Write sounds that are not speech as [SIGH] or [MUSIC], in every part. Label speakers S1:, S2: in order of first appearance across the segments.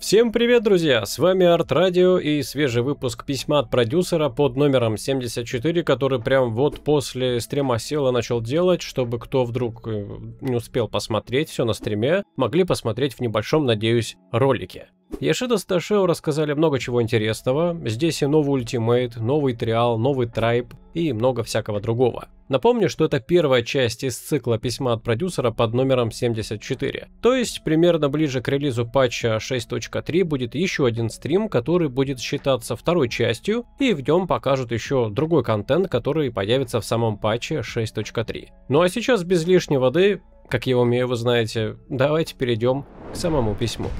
S1: Всем привет, друзья! С вами Арт Радио и свежий выпуск письма от продюсера под номером 74, который прям вот после стрима сел и начал делать, чтобы кто вдруг э, не успел посмотреть все на стриме, могли посмотреть в небольшом, надеюсь, ролике. Яшида с Ташео рассказали много чего интересного. Здесь и новый ультимейт, новый триал, новый трайб и много всякого другого. Напомню, что это первая часть из цикла письма от продюсера под номером 74. То есть, примерно ближе к релизу патча 6.3 будет еще один стрим, который будет считаться второй частью, и в нем покажут еще другой контент, который появится в самом патче 6.3. Ну а сейчас без лишней воды, как я умею, вы знаете, давайте перейдем к самому письму.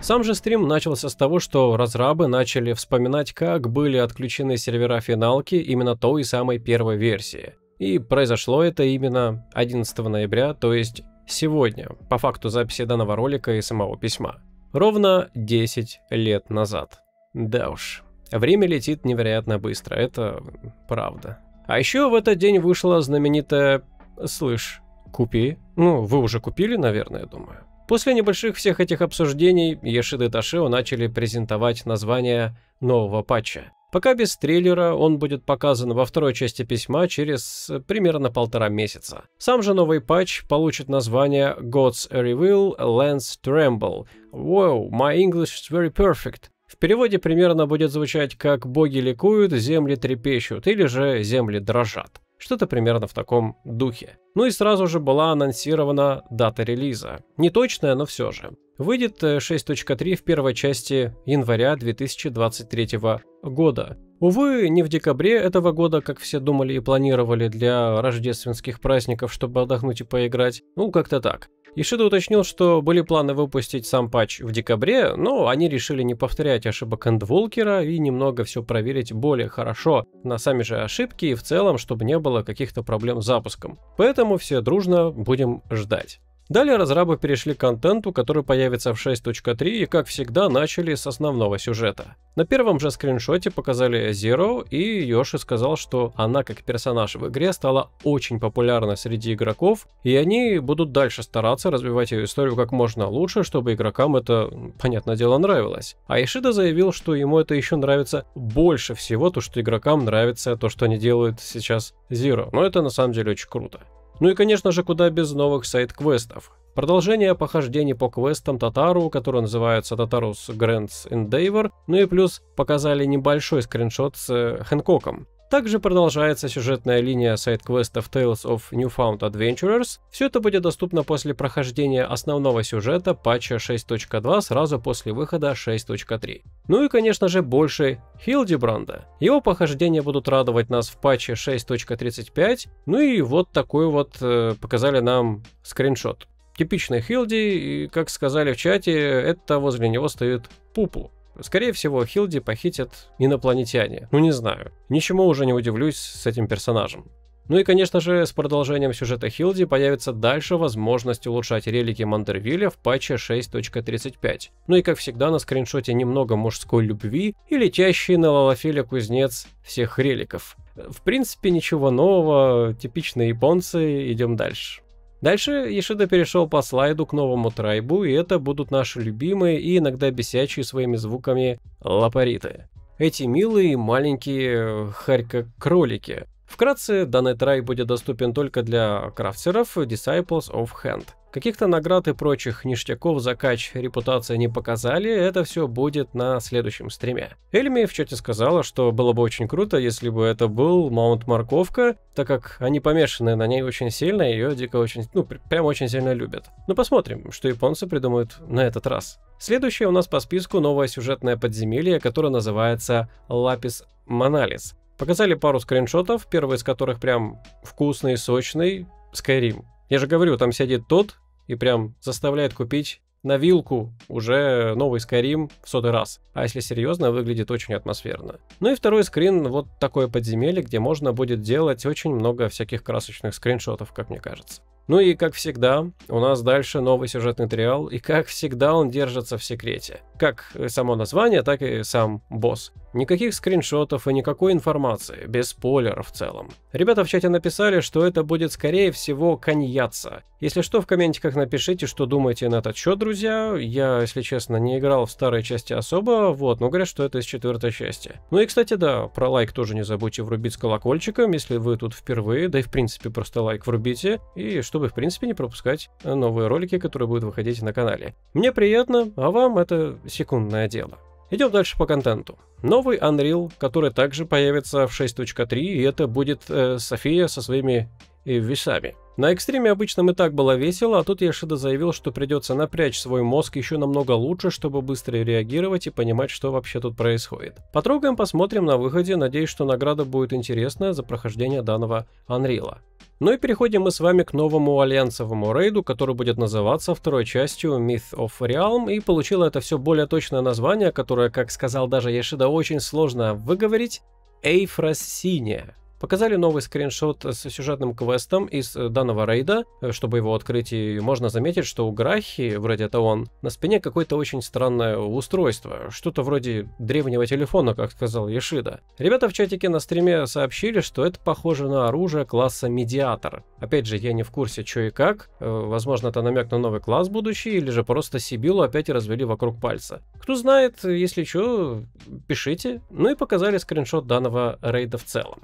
S1: Сам же стрим начался с того, что разрабы начали вспоминать, как были отключены сервера финалки именно той самой первой версии. И произошло это именно 11 ноября, то есть сегодня, по факту записи данного ролика и самого письма. Ровно 10 лет назад. Да уж, время летит невероятно быстро, это правда. А еще в этот день вышла знаменитая «Слышь, купи». Ну, вы уже купили, наверное, думаю. После небольших всех этих обсуждений Ешида и Ташио начали презентовать название нового патча. Пока без трейлера он будет показан во второй части письма через примерно полтора месяца. Сам же новый патч получит название God's Reveal Lands Tremble. Wow, my English is very perfect. В переводе примерно будет звучать как «боги ликуют, земли трепещут» или же «земли дрожат». Что-то примерно в таком духе. Ну и сразу же была анонсирована дата релиза. Не точная, но все же. Выйдет 6.3 э, в первой части января 2023 года. Увы, не в декабре этого года, как все думали и планировали для рождественских праздников, чтобы отдохнуть и поиграть. Ну, как-то так. Ишида уточнил, что были планы выпустить сам патч в декабре, но они решили не повторять ошибок Эндволкера и немного все проверить более хорошо на сами же ошибки и в целом, чтобы не было каких-то проблем с запуском. Поэтому все дружно будем ждать. Далее разрабы перешли к контенту, который появится в 6.3 и, как всегда, начали с основного сюжета. На первом же скриншоте показали Zero, и Йоши сказал, что она как персонаж в игре стала очень популярна среди игроков, и они будут дальше стараться развивать ее историю как можно лучше, чтобы игрокам это, понятное дело, нравилось. А Ишида заявил, что ему это еще нравится больше всего, то, что игрокам нравится то, что они делают сейчас Zero. Но это на самом деле очень круто. Ну и, конечно же, куда без новых сайт-квестов. Продолжение похождений по квестам Татару, который называется Татарус Grants Endeavor, ну и плюс показали небольшой скриншот с э, Хэнкоком. Также продолжается сюжетная линия сайт-квестов Tales of Newfound Adventurers. Все это будет доступно после прохождения основного сюжета патча 6.2 сразу после выхода 6.3. Ну и конечно же больше Хилдибранда. Его похождения будут радовать нас в патче 6.35. Ну и вот такой вот э, показали нам скриншот. Типичный Хилди, и как сказали в чате, это возле него стоит Пупл. Скорее всего, Хилди похитят инопланетяне. Ну не знаю. Ничему уже не удивлюсь с этим персонажем. Ну и, конечно же, с продолжением сюжета Хилди появится дальше возможность улучшать релики Мандервилля в патче 6.35. Ну и, как всегда, на скриншоте немного мужской любви и летящий на Лалафеля кузнец всех реликов. В принципе, ничего нового, типичные японцы, идем дальше. Дальше Ешида перешел по слайду к новому трайбу, и это будут наши любимые и иногда бесячие своими звуками лапариты. Эти милые маленькие харька-кролики. Вкратце, данный трай будет доступен только для крафтеров Disciples of Hand. Каких-то наград и прочих ништяков закач репутация не показали, это все будет на следующем стриме. Эльми в чате сказала, что было бы очень круто, если бы это был маунт морковка, так как они помешаны на ней очень сильно, и ее дико очень, ну, прям очень сильно любят. Ну посмотрим, что японцы придумают на этот раз. Следующее у нас по списку новое сюжетное подземелье, которое называется Лапис Маналис. Показали пару скриншотов, первый из которых прям вкусный, сочный, Skyrim. Я же говорю, там сидит тот и прям заставляет купить на вилку уже новый Skyrim в сотый раз. А если серьезно, выглядит очень атмосферно. Ну и второй скрин, вот такое подземелье, где можно будет делать очень много всяких красочных скриншотов, как мне кажется. Ну и, как всегда, у нас дальше новый сюжетный триал, и, как всегда, он держится в секрете. Как само название, так и сам босс. Никаких скриншотов и никакой информации, без спойлеров в целом. Ребята в чате написали, что это будет скорее всего коньяца. Если что, в комментиках напишите, что думаете на этот счет, друзья. Я, если честно, не играл в старой части особо, вот, но говорят, что это из четвертой части. Ну и, кстати, да, про лайк тоже не забудьте врубить с колокольчиком, если вы тут впервые, да и в принципе просто лайк врубите, и чтобы в принципе не пропускать новые ролики, которые будут выходить на канале. Мне приятно, а вам это секундное дело. Идем дальше по контенту. Новый Unreal, который также появится в 6.3, и это будет э, София со своими э, весами. На экстриме обычном и так было весело, а тут Яшида заявил, что придется напрячь свой мозг еще намного лучше, чтобы быстро реагировать и понимать, что вообще тут происходит. Потрогаем, посмотрим на выходе, надеюсь, что награда будет интересная за прохождение данного Unreal. Ну и переходим мы с вами к новому альянсовому рейду, который будет называться второй частью Myth of Realm, и получило это все более точное название, которое, как сказал даже Яшида, очень сложно выговорить, Эйфросиния. Показали новый скриншот с сюжетным квестом из э, данного рейда. Э, чтобы его открыть, и можно заметить, что у Грахи, вроде это он, на спине какое-то очень странное устройство. Что-то вроде древнего телефона, как сказал Ешида. Ребята в чатике на стриме сообщили, что это похоже на оружие класса Медиатор. Опять же, я не в курсе, что и как. Э, возможно, это намек на новый класс будущий, или же просто Сибилу опять развели вокруг пальца. Кто знает, если что, пишите. Ну и показали скриншот данного рейда в целом.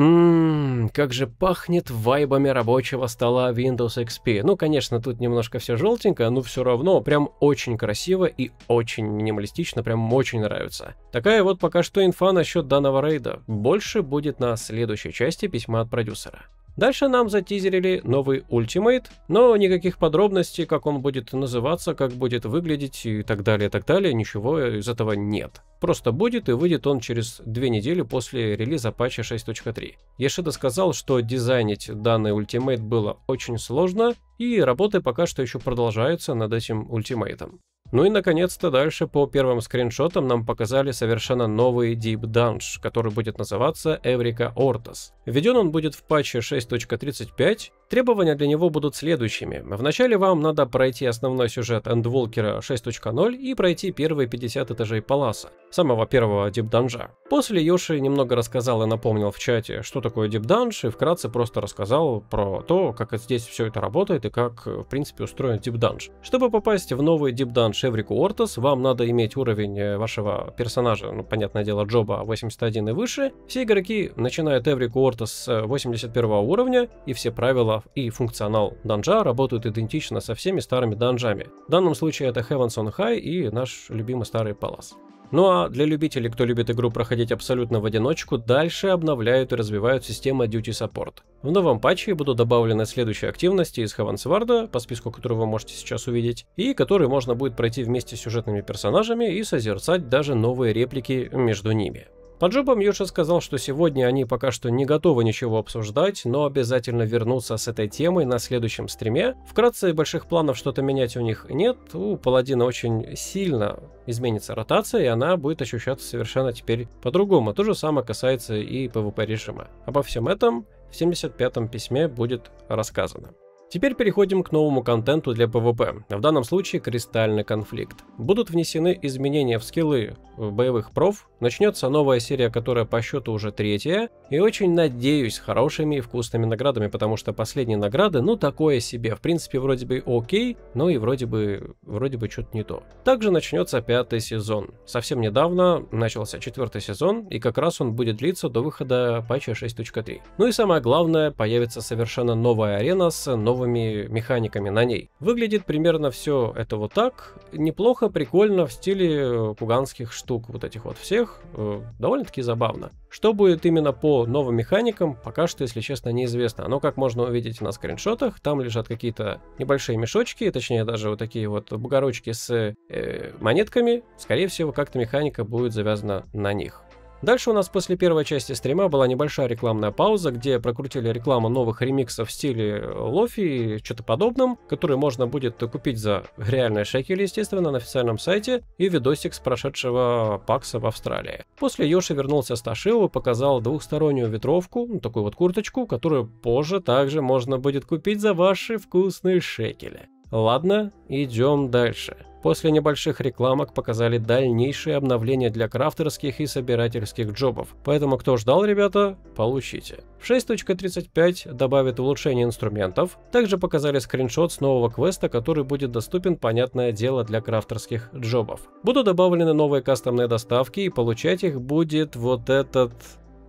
S1: Ммм, как же пахнет вайбами рабочего стола Windows XP. Ну, конечно, тут немножко все желтенько, но все равно прям очень красиво и очень минималистично, прям очень нравится. Такая вот пока что инфа насчет данного рейда. Больше будет на следующей части письма от продюсера. Дальше нам затизерили новый Ultimate, но никаких подробностей, как он будет называться, как будет выглядеть и так далее, и так далее, ничего из этого нет. Просто будет и выйдет он через две недели после релиза патча 6.3. Ешида сказал, что дизайнить данный Ultimate было очень сложно, и работы пока что еще продолжаются над этим ультимейтом. Ну и наконец-то дальше по первым скриншотам нам показали совершенно новый Deep Dunge, который будет называться Эврика Ортас. Введен он будет в патче 6.35, Требования для него будут следующими. Вначале вам надо пройти основной сюжет Эндволкера 6.0 и пройти первые 50 этажей Паласа, самого первого дипданжа. После Йоши немного рассказал и напомнил в чате, что такое дипданж, и вкратце просто рассказал про то, как здесь все это работает и как, в принципе, устроен дипданж. Чтобы попасть в новый дипданж Эврику Ортас, вам надо иметь уровень э, вашего персонажа, ну, понятное дело, Джоба 81 и выше. Все игроки начинают Эврику Ортас с 81 уровня, и все правила и функционал данжа работают идентично со всеми старыми данжами. В данном случае это Heavens on High и наш любимый старый Палас. Ну а для любителей, кто любит игру проходить абсолютно в одиночку, дальше обновляют и развивают систему Duty Support. В новом патче будут добавлены следующие активности из Heavensward, по списку которого вы можете сейчас увидеть, и которые можно будет пройти вместе с сюжетными персонажами и созерцать даже новые реплики между ними. По джобам Юша сказал, что сегодня они пока что не готовы ничего обсуждать, но обязательно вернутся с этой темой на следующем стриме. Вкратце, больших планов что-то менять у них нет, у Паладина очень сильно изменится ротация, и она будет ощущаться совершенно теперь по-другому. То же самое касается и PvP режима. Обо всем этом в 75-м письме будет рассказано. Теперь переходим к новому контенту для PvP, в данном случае кристальный конфликт. Будут внесены изменения в скиллы боевых проф, начнется новая серия, которая по счету уже третья, и очень надеюсь хорошими и вкусными наградами, потому что последние награды, ну такое себе, в принципе вроде бы окей, но и вроде бы, вроде бы что-то не то. Также начнется пятый сезон. Совсем недавно начался четвертый сезон, и как раз он будет длиться до выхода патча 6.3. Ну и самое главное, появится совершенно новая арена с новым новыми механиками на ней. Выглядит примерно все это вот так. Неплохо, прикольно, в стиле куганских штук вот этих вот всех. Э, довольно-таки забавно. Что будет именно по новым механикам, пока что, если честно, неизвестно. Но, как можно увидеть на скриншотах, там лежат какие-то небольшие мешочки, точнее даже вот такие вот бугорочки с э, монетками. Скорее всего, как-то механика будет завязана на них. Дальше у нас после первой части стрима была небольшая рекламная пауза, где прокрутили рекламу новых ремиксов в стиле лофи и что-то подобном, которые можно будет купить за реальные шекели, естественно, на официальном сайте, и видосик с прошедшего пакса в Австралии. После Йоши вернулся с Ташио и показал двухстороннюю ветровку, ну, такую вот курточку, которую позже также можно будет купить за ваши вкусные шекели. Ладно, идем дальше. После небольших рекламок показали дальнейшие обновления для крафтерских и собирательских джобов. Поэтому кто ждал, ребята, получите. В 6.35 добавят улучшение инструментов. Также показали скриншот с нового квеста, который будет доступен, понятное дело, для крафтерских джобов. Будут добавлены новые кастомные доставки и получать их будет вот этот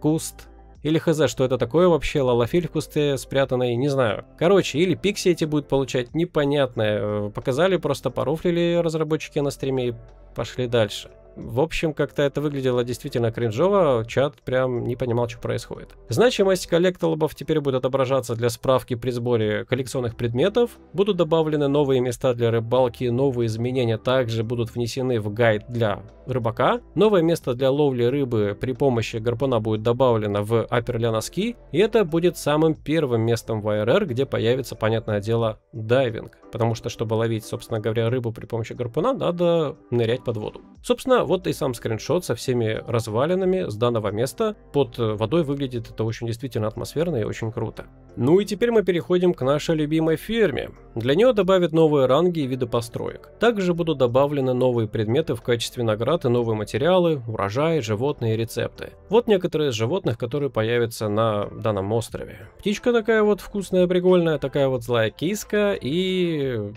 S1: куст или хз, что это такое вообще, лалафиль в кусте спрятанный, не знаю. Короче, или пикси эти будут получать, непонятное. Показали, просто поруфлили разработчики на стриме и пошли дальше. В общем, как-то это выглядело действительно кринжово, чат прям не понимал, что происходит. Значимость коллектолобов теперь будет отображаться для справки при сборе коллекционных предметов, будут добавлены новые места для рыбалки, новые изменения также будут внесены в гайд для рыбака, новое место для ловли рыбы при помощи гарпуна будет добавлено в Апер носки, и это будет самым первым местом в АРР, где появится, понятное дело, дайвинг, потому что, чтобы ловить, собственно говоря, рыбу при помощи гарпуна, надо нырять под воду. Собственно, вот и сам скриншот со всеми развалинами с данного места. Под э, водой выглядит это очень действительно атмосферно и очень круто. Ну и теперь мы переходим к нашей любимой ферме. Для нее добавят новые ранги и виды построек. Также будут добавлены новые предметы в качестве наград и новые материалы, урожаи, животные и рецепты. Вот некоторые из животных, которые появятся на данном острове. Птичка такая вот вкусная, прикольная, такая вот злая киска и...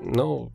S1: Ну,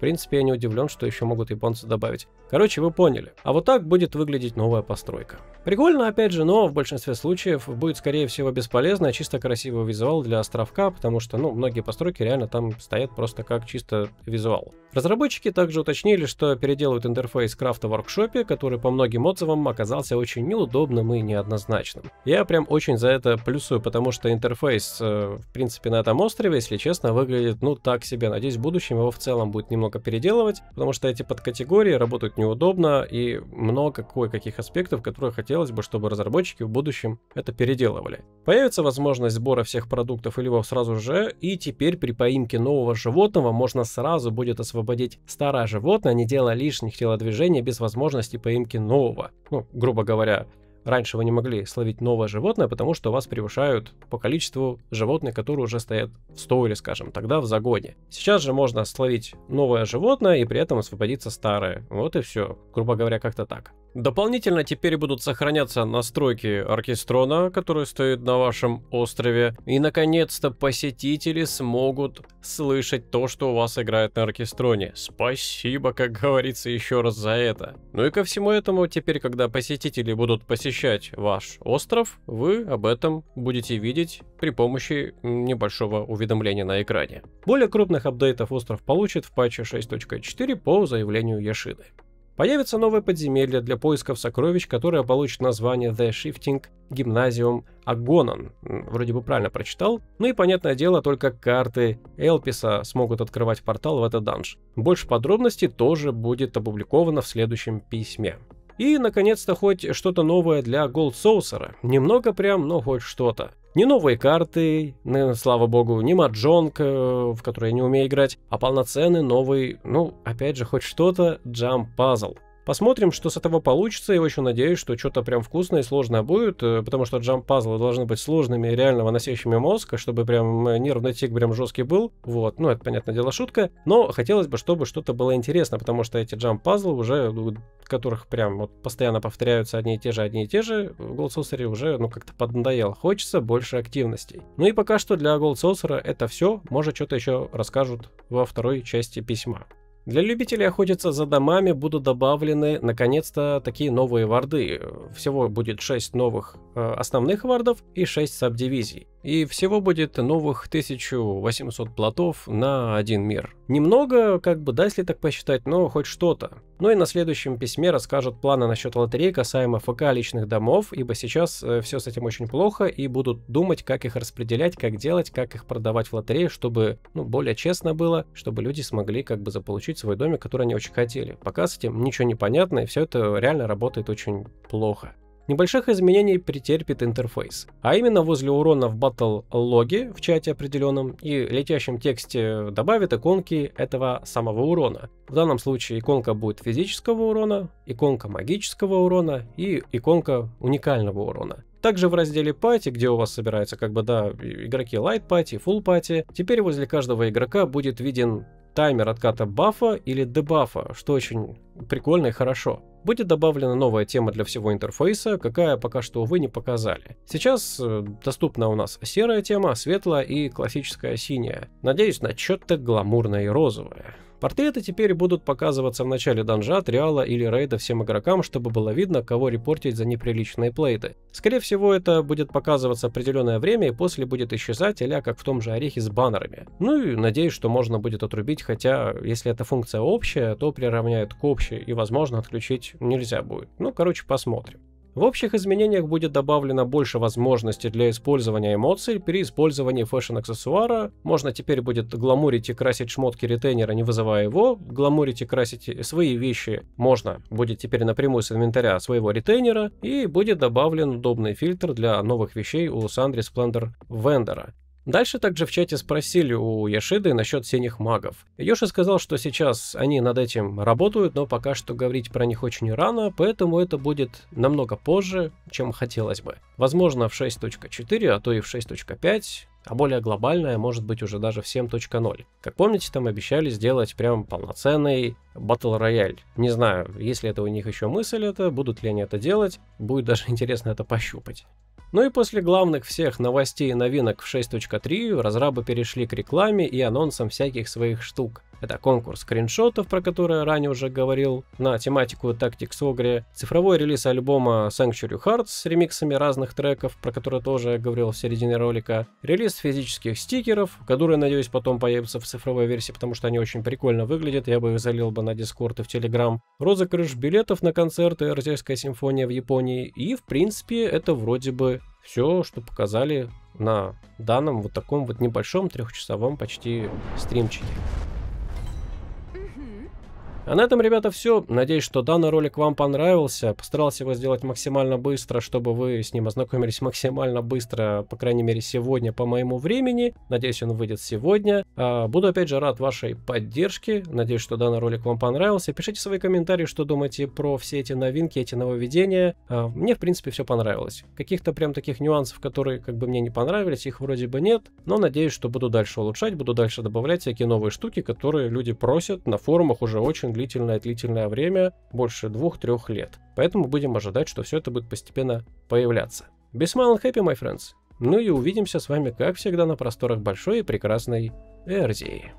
S1: в принципе, я не удивлен, что еще могут японцы добавить. Короче, вы поняли. А вот так будет выглядеть новая постройка. Прикольно, опять же, но в большинстве случаев будет, скорее всего, бесполезно, а чисто красивый визуал для островка, потому что, ну, многие постройки реально там стоят просто как чисто визуал. Разработчики также уточнили, что переделают интерфейс крафта в воркшопе, который по многим отзывам оказался очень неудобным и неоднозначным. Я прям очень за это плюсую, потому что интерфейс, э, в принципе, на этом острове, если честно, выглядит, ну, так себе. Надеюсь, в будущем его в целом будет немного переделывать, потому что эти подкатегории работают неудобно и много кое-каких аспектов, которые хотелось бы, чтобы разработчики в будущем это переделывали. Появится возможность сбора всех продуктов или его сразу же, и теперь при поимке нового животного можно сразу будет освободить старое животное, не делая лишних телодвижений без возможности поимки нового. Ну, грубо говоря, Раньше вы не могли словить новое животное, потому что вас превышают по количеству животных, которые уже стоят в стойле, скажем, тогда в загоне. Сейчас же можно словить новое животное и при этом освободиться старое. Вот и все. Грубо говоря, как-то так. Дополнительно теперь будут сохраняться настройки оркестрона, который стоит на вашем острове. И наконец-то посетители смогут слышать то, что у вас играет на оркестроне. Спасибо, как говорится, еще раз за это. Ну и ко всему этому, теперь, когда посетители будут посещать ваш остров, вы об этом будете видеть при помощи небольшого уведомления на экране. Более крупных апдейтов остров получит в патче 6.4 по заявлению Яшиды. Появится новое подземелье для поисков сокровищ, которое получит название The Shifting Gymnasium Agonon. Вроде бы правильно прочитал. Ну и, понятное дело, только карты Элписа смогут открывать портал в этот данж. Больше подробностей тоже будет опубликовано в следующем письме. И, наконец-то, хоть что-то новое для Gold Saucer. Немного прям, но хоть что-то. Не новые карты, слава богу, не маджонг, э, в который я не умею играть, а полноценный новый, ну, опять же, хоть что-то, джамп пазл. Посмотрим, что с этого получится. Я очень надеюсь, что что-то прям вкусное и сложное будет, э, потому что джамп-пазлы должны быть сложными реально выносящими мозг, чтобы прям э, нервный тик прям жесткий был. Вот, ну это, понятное дело, шутка. Но хотелось бы, чтобы что-то было интересно, потому что эти джамп-пазлы уже, которых прям вот постоянно повторяются одни и те же, одни и те же, в Gold Saucer уже, ну, как-то поднадоело. Хочется больше активностей. Ну и пока что для Gold Saucer это все. Может, что-то еще расскажут во второй части письма. Для любителей охотиться за домами будут добавлены наконец-то такие новые варды. Всего будет 6 новых основных вардов и 6 сабдивизий. И всего будет новых 1800 плотов на один мир. Немного, как бы, да, если так посчитать, но хоть что-то. Ну и на следующем письме расскажут планы насчет лотерей касаемо ФК личных домов, ибо сейчас э, все с этим очень плохо и будут думать, как их распределять, как делать, как их продавать в лотерее, чтобы, ну, более честно было, чтобы люди смогли как бы заполучить свой домик, который они очень хотели. Пока с этим ничего не понятно, и все это реально работает очень плохо. Небольших изменений претерпит интерфейс. А именно возле урона в батл логе в чате определенном и летящем тексте добавит иконки этого самого урона. В данном случае иконка будет физического урона, иконка магического урона и иконка уникального урона. Также в разделе пати, где у вас собираются как бы, да, игроки Light Party, Full Party, теперь возле каждого игрока будет виден таймер отката бафа или дебафа, что очень прикольно и хорошо. Будет добавлена новая тема для всего интерфейса, какая пока что, увы, не показали. Сейчас э, доступна у нас серая тема, светлая и классическая синяя. Надеюсь на что-то гламурное и розовое. Портреты теперь будут показываться в начале данжа, триала или рейда всем игрокам, чтобы было видно, кого репортить за неприличные плейты. Скорее всего, это будет показываться определенное время и после будет исчезать, а как в том же Орехе с баннерами. Ну и надеюсь, что можно будет отрубить, хотя если эта функция общая, то приравняет к общей и возможно отключить нельзя будет. Ну, короче, посмотрим. В общих изменениях будет добавлено больше возможностей для использования эмоций при использовании fashion-аксессуара. Можно теперь будет гламурить и красить шмотки ретейнера, не вызывая его. Гламурить и красить свои вещи можно будет теперь напрямую с инвентаря своего ретейнера. И будет добавлен удобный фильтр для новых вещей у Sundry Splendors Vendor. Дальше также в чате спросили у Ёшиды насчет синих магов. Йоши сказал, что сейчас они над этим работают, но пока что говорить про них очень рано, поэтому это будет намного позже, чем хотелось бы. Возможно в 6.4, а то и в 6.5, а более глобальная может быть уже даже в 7.0. Как помните, там обещали сделать прям полноценный Battle Royale. Не знаю, есть ли это у них еще мысль это, будут ли они это делать, будет даже [LAUGHS] интересно это пощупать. Ну и после главных всех новостей и новинок в 6.3 разрабы перешли к рекламе и анонсам всяких своих штук. Это конкурс скриншотов, про который ранее уже говорил, на тематику Tactics Ogre, цифровой релиз альбома Sanctuary Hearts с ремиксами разных треков, про которые тоже говорил в середине ролика, релиз физических стикеров, которые, надеюсь, потом появятся в цифровой версии, потому что они очень прикольно выглядят, я бы их залил бы на Discord и в Telegram, розыгрыш билетов на концерты Рождественская симфония в Японии, и, в принципе, это вроде бы все, что показали на данном вот таком вот небольшом трехчасовом почти стримчике. А на этом, ребята, все. Надеюсь, что данный ролик вам понравился. Постарался его сделать максимально быстро, чтобы вы с ним ознакомились [LAUGHS] максимально быстро, по крайней мере, сегодня по моему времени. Надеюсь, он выйдет сегодня. А, буду, опять же, рад вашей поддержке. Надеюсь, что данный ролик вам понравился. Пишите свои комментарии, что думаете про все эти новинки, эти нововведения. А, мне, в принципе, все понравилось. Каких-то прям таких нюансов, которые как бы мне не понравились, их вроде бы нет. Но надеюсь, что буду дальше улучшать, буду дальше добавлять всякие новые штуки, которые люди просят на форумах уже очень длительное-длительное время, больше двух-трех лет. Поэтому будем ожидать, что все это будет постепенно появляться. Be smile and happy, my friends. Ну и увидимся с вами, как всегда, на просторах большой и прекрасной Эрзии.